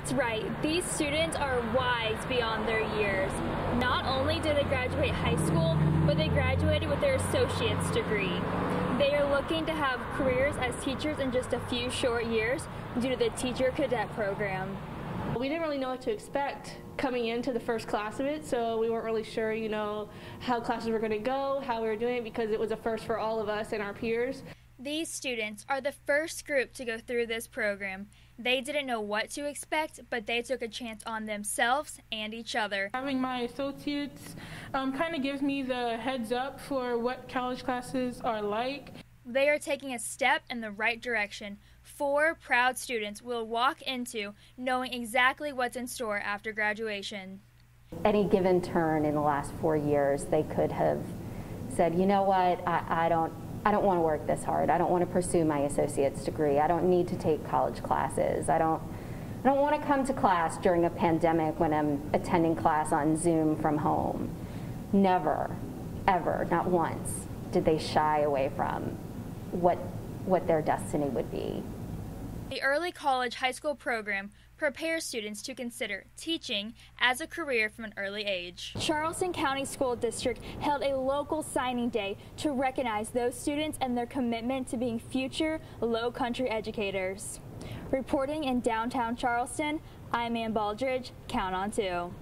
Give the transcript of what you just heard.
That's right. These students are wise beyond their years. Not only did they graduate high school, but they graduated with their associate's degree. They are looking to have careers as teachers in just a few short years due to the Teacher Cadet Program. We didn't really know what to expect coming into the first class of it, so we weren't really sure, you know, how classes were going to go, how we were doing it, because it was a first for all of us and our peers. These students are the first group to go through this program. They didn't know what to expect, but they took a chance on themselves and each other. Having my associates um, kind of gives me the heads up for what college classes are like. They are taking a step in the right direction. Four proud students will walk into knowing exactly what's in store after graduation. Any given turn in the last four years, they could have said, you know what, I, I don't I don't want to work this hard. I don't want to pursue my associate's degree. I don't need to take college classes. I don't I don't want to come to class during a pandemic when I'm attending class on Zoom from home. Never, ever, not once did they shy away from what what their destiny would be. The early college high school program prepares students to consider teaching as a career from an early age. Charleston County School District held a local signing day to recognize those students and their commitment to being future low country educators. Reporting in downtown Charleston, I'm Ann Baldridge. Count on two.